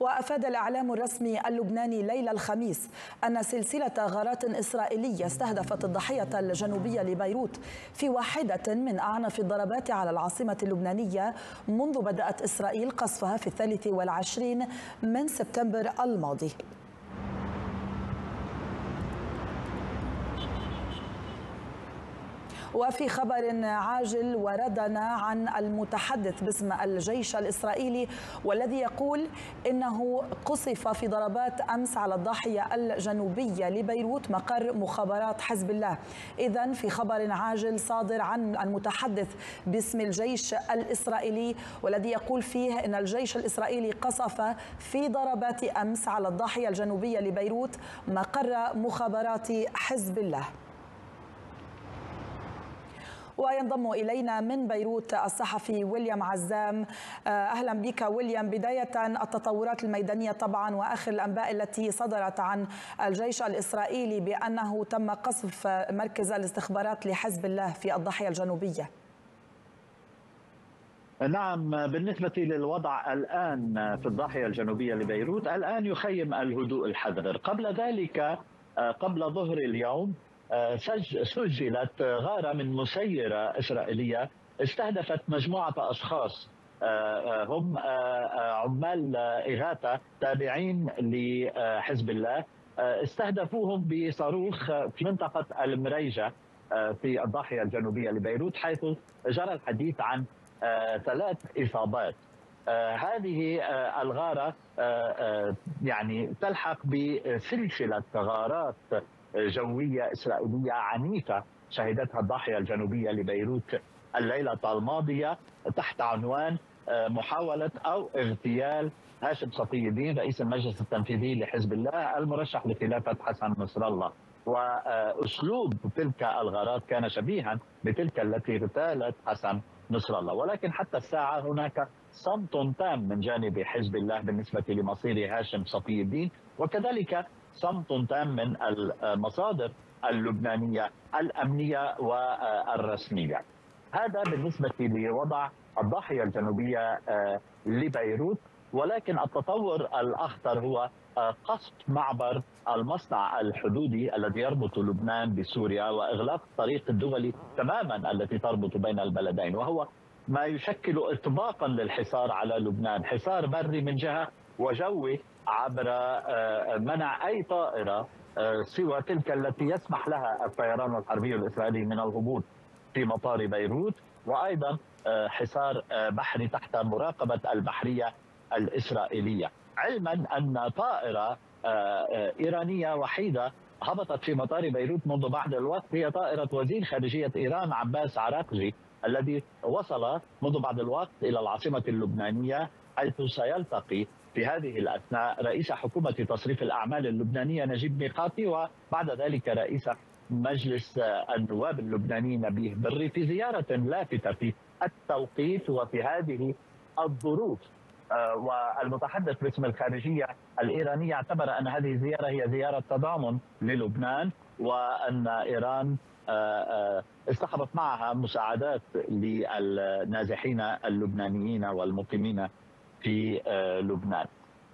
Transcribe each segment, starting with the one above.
وأفاد الإعلام الرسمي اللبناني ليلة الخميس أن سلسلة غارات إسرائيلية استهدفت الضحية الجنوبية لبيروت في واحدة من أعنف الضربات على العاصمة اللبنانية منذ بدأت إسرائيل قصفها في الثالث والعشرين من سبتمبر الماضي. وفي خبر عاجل وردنا عن المتحدث باسم الجيش الإسرائيلي والذي يقول إنه قصف في ضربات أمس على الضاحية الجنوبية لبيروت مقر مخابرات حزب الله. إذا في خبر عاجل صادر عن المتحدث باسم الجيش الإسرائيلي والذي يقول فيه أن الجيش الإسرائيلي قصف في ضربات أمس على الضاحية الجنوبية لبيروت مقر مخابرات حزب الله. وينضم إلينا من بيروت الصحفي ويليام عزام. أهلا بك ويليام. بداية التطورات الميدانية طبعا وآخر الأنباء التي صدرت عن الجيش الإسرائيلي بأنه تم قصف مركز الاستخبارات لحزب الله في الضاحية الجنوبية. نعم بالنسبة للوضع الآن في الضاحية الجنوبية لبيروت الآن يخيم الهدوء الحذر. قبل ذلك قبل ظهر اليوم سجلت غارة من مسيرة إسرائيلية استهدفت مجموعة أشخاص. هم عمال إغاثة تابعين لحزب الله. استهدفوهم بصاروخ في منطقة المريجة في الضاحية الجنوبية لبيروت حيث جرى الحديث عن ثلاث إصابات. هذه الغارة يعني تلحق بسلسلة غارات جوية إسرائيلية عنيفة شهدتها الضاحية الجنوبية لبيروت الليلة الماضية تحت عنوان محاولة أو اغتيال هاشم صفي الدين رئيس المجلس التنفيذي لحزب الله المرشح لخلافة حسن نصر الله. وأسلوب تلك الغارات كان شبيها بتلك التي اغتالت حسن نصر الله. ولكن حتى الساعة هناك صمت تام من جانب حزب الله بالنسبة لمصير هاشم صفي الدين. وكذلك صمت تام من المصادر اللبنانية الأمنية والرسمية. هذا بالنسبة لوضع الضاحية الجنوبية لبيروت. ولكن التطور الأخطر هو قصف معبر المصنع الحدودي الذي يربط لبنان بسوريا وإغلاق الطريق الدولي تماما التي تربط بين البلدين. وهو ما يشكل اطباقا للحصار على لبنان. حصار بري من جهة وجوي عبر منع أي طائرة سوى تلك التي يسمح لها الطيران الحربي الإسرائيلي من الهبوط في مطار بيروت. وأيضا حصار بحري تحت مراقبة البحرية الإسرائيلية. علما أن طائرة إيرانية وحيدة هبطت في مطار بيروت منذ بعض الوقت. هي طائرة وزير خارجية إيران عباس عراقجي الذي وصل منذ بعض الوقت إلى العاصمة اللبنانية حيث سيلتقي في هذه الأثناء رئيس حكومة تصريف الأعمال اللبنانية نجيب ميقاتي وبعد ذلك رئيس مجلس النواب اللبناني نبيه بري في زيارة لافتة في التوقيت وفي هذه الظروف. والمتحدث باسم الخارجية الإيرانية اعتبر أن هذه الزيارة هي زيارة تضامن للبنان وأن إيران اصطحبت معها مساعدات للنازحين اللبنانيين والمقيمين في لبنان.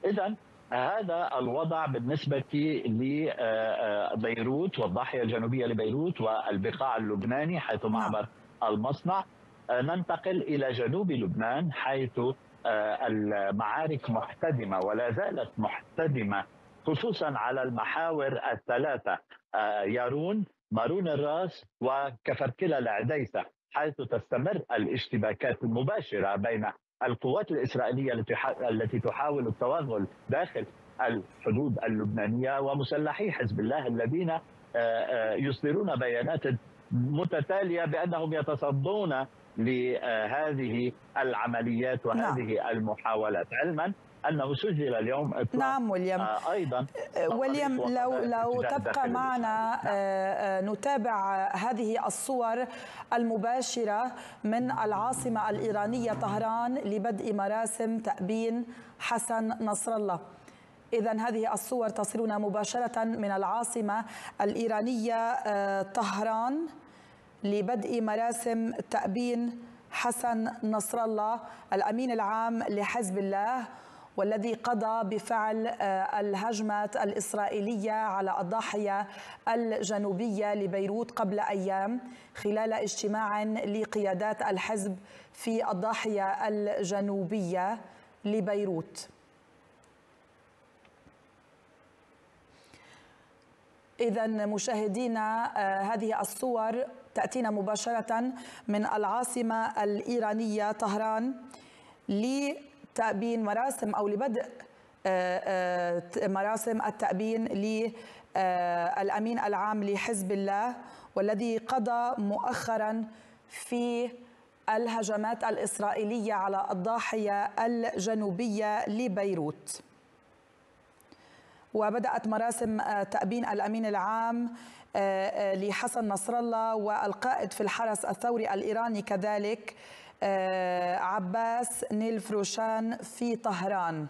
إذا هذا الوضع بالنسبة لبيروت والضاحية الجنوبية لبيروت والبقاع اللبناني حيث معبر المصنع. ننتقل إلى جنوب لبنان حيث المعارك محتدمة ولا زالت محتدمة خصوصا على المحاور الثلاثة يارون مارون الراس وكفركلا العديسة حيث تستمر الاشتباكات المباشرة بين القوات الإسرائيلية التي تحاول التوغل داخل الحدود اللبنانية ومسلحي حزب الله الذين يصدرون بيانات متتالية بأنهم يتصدون لهذه العمليات وهذه نعم. المحاولات علما أنه سجل اليوم إطلاق. نعم وليم آه أيضا. وليم لو لو تبقى معنا آه نتابع هذه الصور المباشرة من العاصمة الإيرانية طهران لبدء مراسم تأبين حسن نصر الله إذا هذه الصور تصلنا مباشرة من العاصمة الإيرانية طهران لبدء مراسم تأبين حسن نصر الله الأمين العام لحزب الله والذي قضى بفعل آه، الهجمات الإسرائيلية على الضاحية الجنوبية لبيروت قبل أيام خلال اجتماع لقيادات الحزب في الضاحية الجنوبية لبيروت. إذا مشاهدينا آه، هذه الصور تأتينا مباشرة من العاصمة الإيرانية طهران لتأبين مراسم أو لبدء آه، آه، مراسم التأبين للأمين العام لحزب الله والذي قضى مؤخرا في الهجمات الإسرائيلية على الضاحية الجنوبية لبيروت. وبدأت مراسم آه، تأبين الأمين العام آه، آه، لحسن نصر الله والقائد في الحرس الثوري الإيراني كذلك عباس نيل فروشان في طهران.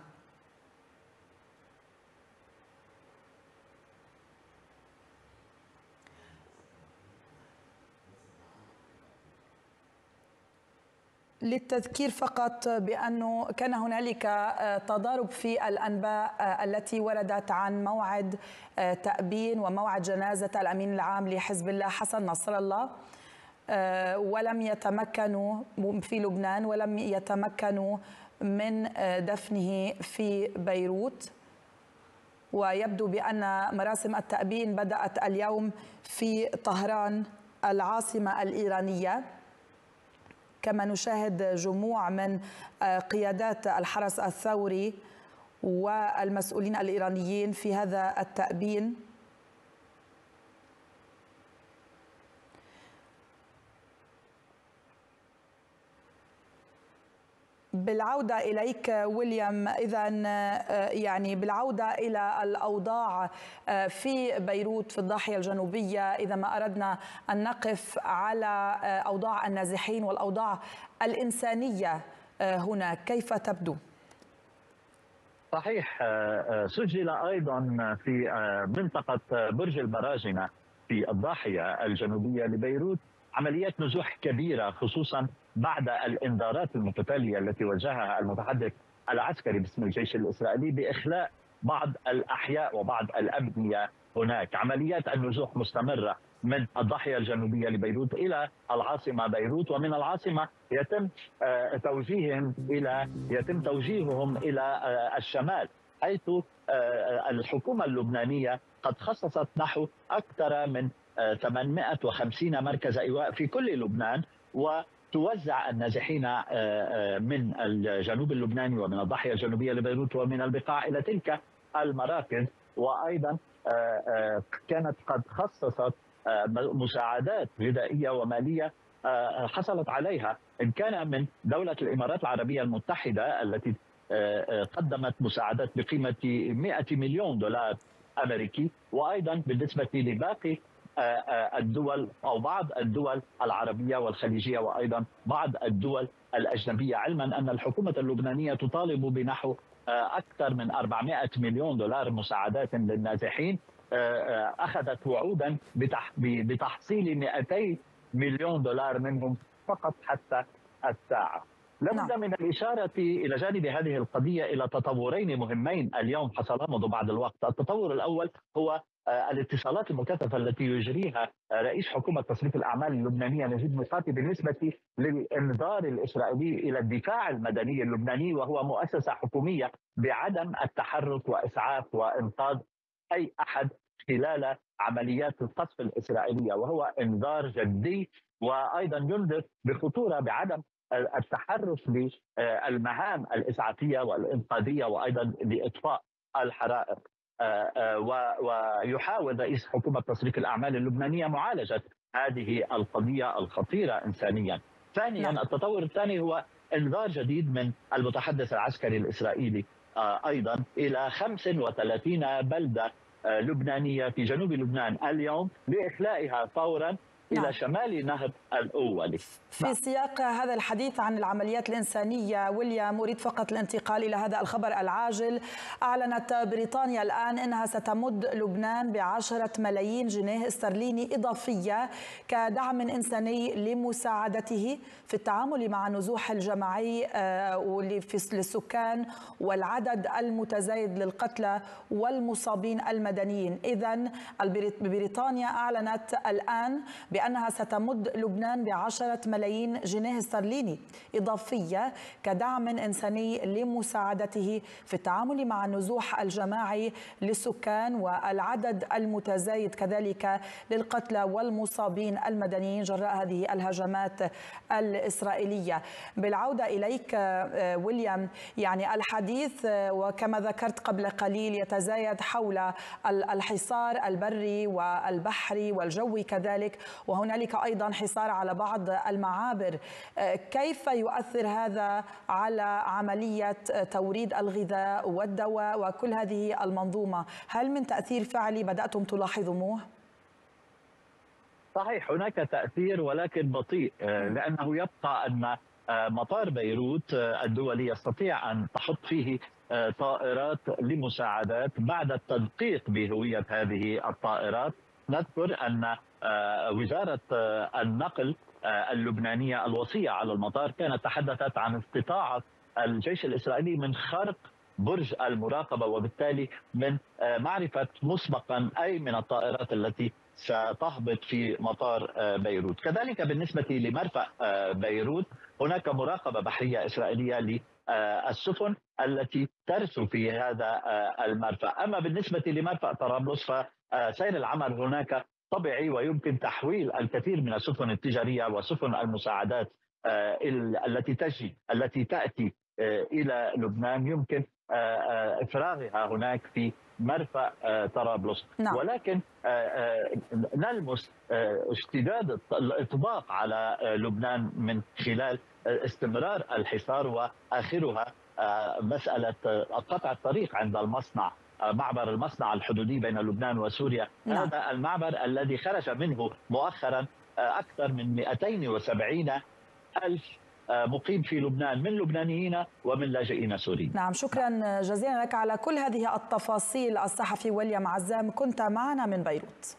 للتذكير فقط بأنه كان هنالك آه، تضارب في الأنباء آه، التي وردت عن موعد آه، تأبين وموعد جنازة الأمين العام لحزب الله حسن نصر الله. ولم يتمكنوا في لبنان ولم يتمكنوا من دفنه في بيروت. ويبدو بأن مراسم التأبين بدأت اليوم في طهران العاصمة الإيرانية. كما نشاهد جموع من آه، قيادات الحرس الثوري والمسؤولين الإيرانيين في هذا التأبين. بالعودة إليك ويليام إذا آه، يعني بالعودة إلى الأوضاع آه، في بيروت في الضاحية الجنوبية إذا ما أردنا أن نقف على آه، أوضاع النازحين والأوضاع الإنسانية هناك كيف تبدو؟ صحيح سجل أيضا في منطقة برج البراجنة في الضاحية الجنوبية لبيروت عمليات نزوح كبيرة خصوصا بعد الإنذارات المتتالية التي وجهها المتحدث العسكري باسم الجيش الإسرائيلي بإخلاء بعض الأحياء وبعض الأبنية هناك، عمليات النزوح مستمرة من الضاحية الجنوبية لبيروت إلى العاصمة بيروت ومن العاصمة يتم آه، توجيههم إلى يتم توجيههم إلى آه، الشمال. حيث آه، الحكومة اللبنانية قد خصصت نحو أكثر من 850 مركز إيواء في كل لبنان و توزع النازحين آه، آه، من الجنوب اللبناني ومن الضاحية الجنوبية لبيروت ومن البقاع إلى تلك المراكز. وأيضا آه، كانت قد خصصت مساعدات غذائية ومالية حصلت عليها. إن كان من دولة الإمارات العربية المتحدة التي قدمت مساعدات بقيمة 100 مليون دولار أمريكي وأيضا بالنسبة لباقي آه، آه، الدول أو بعض الدول العربية والخليجية وأيضا بعض الدول الأجنبية علما أن الحكومة اللبنانية تطالب بنحو آه، أكثر من 400 مليون دولار مساعدات للنازحين أخذت وعودا بتحصيل 200 مليون دولار منهم فقط حتى الساعة. لابد نعم. من الإشارة إلى جانب هذه القضية إلى تطورين مهمين اليوم حصلا منذ بعض الوقت التطور الأول هو آه، الاتصالات المكثفة التي يجريها آه، رئيس حكومة تصريف الأعمال اللبنانية نجيب ميقاتي بالنسبة للإنذار الإسرائيلي إلى الدفاع المدني اللبناني وهو مؤسسة حكومية بعدم التحرك وإسعاف وإنقاذ أي أحد خلال عمليات القصف الإسرائيلية وهو إنذار جدي وأيضا ينذر بخطورة بعدم التحرك للمهام الإسعافية والإنقاذية وأيضا لإطفاء الحرائق آه، آه، ويحاول رئيس حكومة تصريف الأعمال اللبنانية معالجة هذه القضية الخطيرة انسانيا. ثانيا نعم. التطور الثاني هو إنذار جديد من المتحدث العسكري الإسرائيلي آه، أيضا إلى 35 بلدة لبنانية في جنوب لبنان اليوم لإخلائها فورا نعم. إلى شمال نهر الأول في نعم. سياق هذا الحديث عن العمليات الإنسانية ويليام أريد فقط الانتقال إلى هذا الخبر العاجل أعلنت بريطانيا الآن أنها ستمد لبنان بعشرة ملايين جنيه استرليني إضافية كدعم إنساني لمساعدته في التعامل مع النزوح الجماعي آه، للسكان والعدد المتزايد للقتلى والمصابين المدنيين إذا بريطانيا أعلنت الآن بأنها ستمد لبنان بعشرة ملايين جنيه استرليني إضافية كدعم إنساني لمساعدته في التعامل مع النزوح الجماعي للسكان والعدد المتزايد كذلك للقتلى والمصابين المدنيين جراء هذه الهجمات الإسرائيلية. بالعودة إليك آه، ويليام يعني الحديث آه، وكما ذكرت قبل قليل يتزايد حول الحصار البري والبحري والجوي كذلك وهنالك أيضا حصار على بعض المعابر. آه، كيف يؤثر هذا على عملية توريد الغذاء والدواء وكل هذه المنظومة؟ هل من تأثير فعلي بدأتم تلاحظوه؟ صحيح هناك تأثير ولكن بطيء آه، لأنه يبقى أن آه، مطار بيروت الدولي يستطيع أن تحط فيه طائرات لمساعدات. بعد التدقيق بهوية هذه الطائرات نذكر أن آه، وزارة آه، النقل آه، اللبنانية الوصية على المطار كانت تحدثت عن استطاعة الجيش الإسرائيلي من خرق برج المراقبة وبالتالي من معرفة مسبقا أي من الطائرات التي ستهبط في مطار بيروت. كذلك بالنسبة لمرفأ بيروت هناك مراقبة بحرية إسرائيلية للسفن التي ترسو في هذا المرفأ. أما بالنسبة لمرفأ طرابلس فسير العمل هناك طبيعي ويمكن تحويل الكثير من السفن التجارية وسفن المساعدات آه، التي تجي التي تأتي آه، إلى لبنان. يمكن آه، إفراغها هناك في مرفأ طرابلس. نعم. ولكن نلمس اشتداد الإطباق على لبنان من خلال استمرار الحصار. وآخرها مسألة قطع الطريق عند المصنع. معبر المصنع الحدودي بين لبنان وسوريا. نعم. هذا المعبر الذي خرج منه مؤخرا آه، أكثر من 270 ألف آه، مقيم في لبنان من لبنانيين ومن لاجئين سوريين. نعم شكرا جزيلا لك على كل هذه التفاصيل. الصحفي وليام عزام كنت معنا من بيروت.